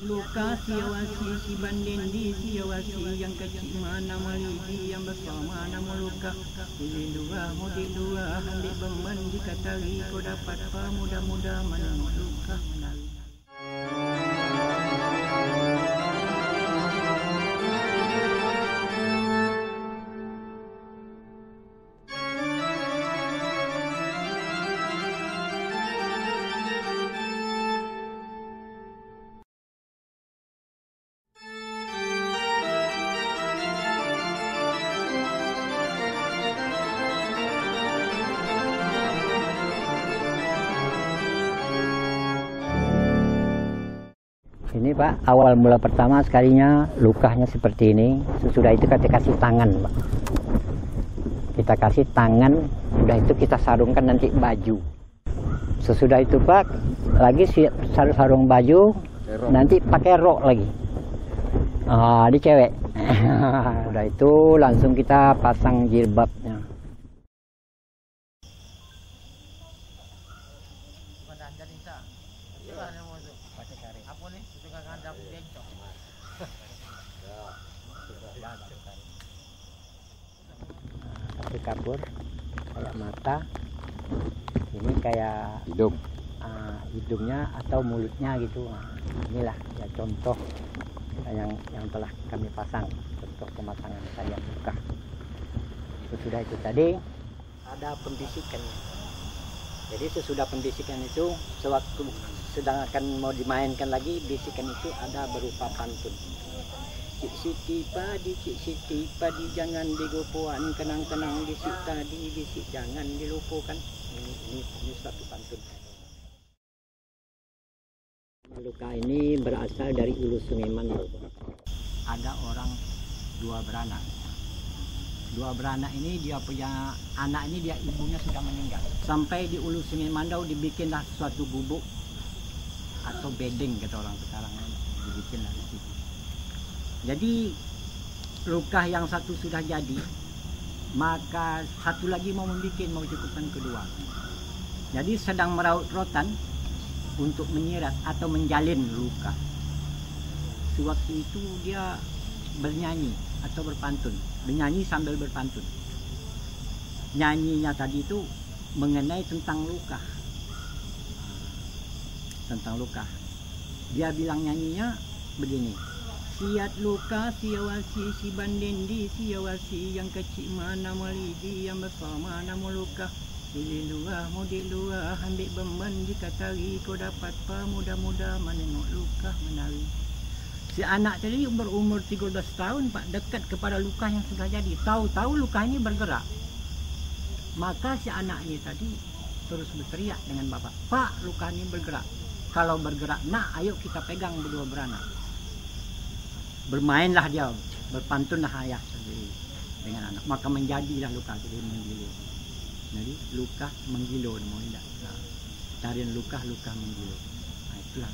Luka siawasi si bandendi siawasi yang kecil mana malidi yang besar mana meluka. Pilih dua mudi dua ambil beman dikatari kau dapat apa mudah-mudah mana luka Ini Pak, awal mula pertama sekalinya lukahnya seperti ini. Sesudah itu kita kasih tangan Pak. Kita kasih tangan, sudah itu kita sarungkan nanti baju. Sesudah itu Pak, lagi sarung sarung baju, nanti pakai rok lagi. Ah, di cewek. Udah itu langsung kita pasang jilbabnya. Kapur, kayak mata. Ini kayak Hidup. ah, hidungnya atau mulutnya gitu. Nah, inilah ya contoh yang yang telah kami pasang contoh pemasangan tarian luka. Sesudah itu tadi ada pembisikan. Jadi sesudah pembisikan itu sewaktu sedang akan mau dimainkan lagi bisikan itu ada berupa pantun. Cik Siti padi, Cik Siti padi jangan digopoan kenang-kenang bisik tadi bisik jangan dilupakan. Ini, ini, ini suatu pantun. Luka ini berasal dari ulu sungai Mandau. Ada orang dua beranak. Dua beranak ini dia punya anak ini dia ibunya sudah meninggal. Sampai di ulu sungai Mandau dibikinlah suatu gubuk atau bedeng kata orang sekarang ini. dibikinlah di situ. Jadi lukah yang satu sudah jadi, maka satu lagi mau membuat mau cukupkan kedua. Jadi sedang meraut rotan untuk menyirat atau menjalin luka. Sewaktu itu dia bernyanyi atau berpantun, bernyanyi sambil berpantun. Nyanyinya tadi itu mengenai tentang luka, tentang luka. Dia bilang nyanyinya begini. Siat luka siawasi si bandendi siawasi yang kecil. Mana malidi yang besar mana meluka Pilih dua mudi dua ambil beban. Dikatari kau dapat. Apa mudah-mudah menengok luka menari. Si anak tadi berumur 13 tahun Pak dekat kepada luka yang sudah jadi. Tahu-tahu luka ini bergerak. Maka si anak ini tadi terus berteriak dengan bapak. Pak luka ini bergerak. Kalau bergerak nak ayo kita pegang berdua beranak bermainlah dia berpantunlah ayah sendiri dengan anak. Maka menjadilah luka jadi menggilo jadi luka menggilo namanya nah, tarian luka luka menggilo nah, itulah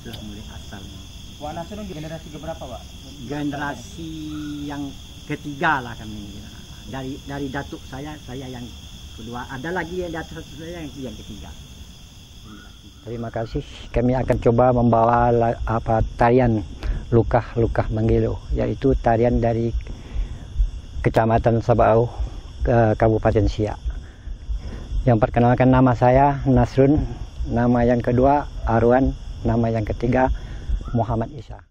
itulah mulai asalnya. Wak Nasrun generasi keberapa, Pak? generasi yang ketiga lah kami. Dari dari datuk saya saya yang kedua. Ada lagi yang di atas saya yang, yang ketiga. Terima kasih. Kami akan coba membawa apa tarian lukah-lukah menggilo yaitu tarian dari Kecamatan Sabau Kabupaten Siak. Yang perkenalkan nama saya Nasrun, nama yang kedua Arwan, nama yang ketiga Muhammad Isa.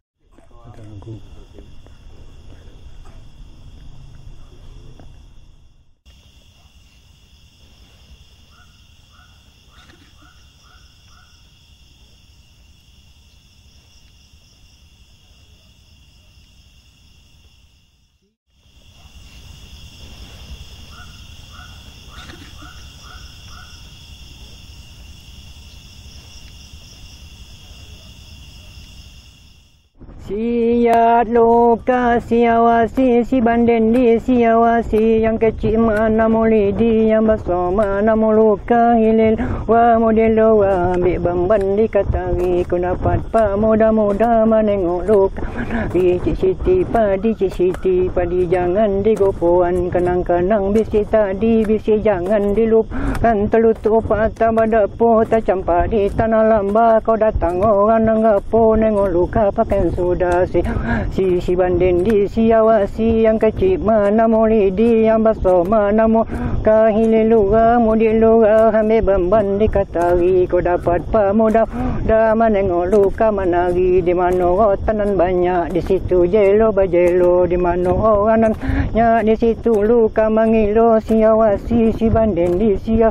Siat luka siawasi si banden di siawasi. Yang kecil mana mulidi yang besar mana muluka. Hilil wa modelo wa ambil bamban di katari. Ku dapat pa muda-muda menengok luka di cik siti padi cik siti. Padi jangan digopoan kenang-kenang bisi tadi. Bisi jangan dilupakan telutuk patah badapo tak campak di tanah lamba kau datang orang nenggapo nengok luka pakai sudah si si si banding di si awasi yang kecil. Mana muli di yang besar mana mu kahili luga mudi luga hamil bamban di katari. Kau dapat pa muda dah menengok luka menari. Di mana rotanan banyak di situ jelo bajelo. Di mana orang nya di situ luka mangilo si awasi si banding di si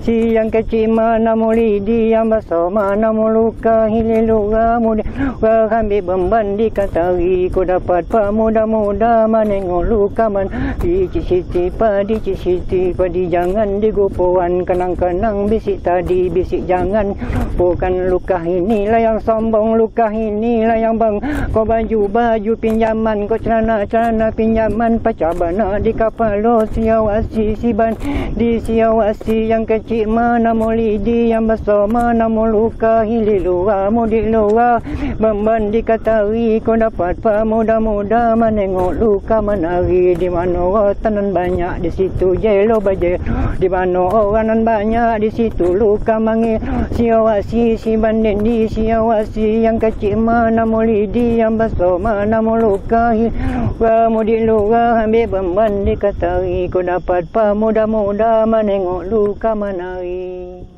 si yang kecil. Mana muli di yang besar mana mu luka hili luga mudi luga hamil bamban di katari ku dapat pa muda-muda menengok luka man di siti pa di siti pa di jangan digupuan. Kenang-kenang bisik tadi bisik jangan. Bukan luka inilah yang sombong luka inilah yang bang. Kau baju-baju pinjaman kau celana-celana pinjaman. Pacabana di kapal lo siawasi si ban. Di siawasi yang kecil mana muli di yang besar mana muluka hili luar mudi menari kau dapat pemuda-muda menengok luka menari di mana rotanan banyak di situ jelo baje di mana orang banyak di situ luka mangi siawasi si banding di siawasi yang kecil mana muli di yang besar mana muluka kamu di luar ambil beban di katari kau dapat pemuda-muda menengok luka menari